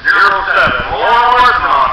07. More working on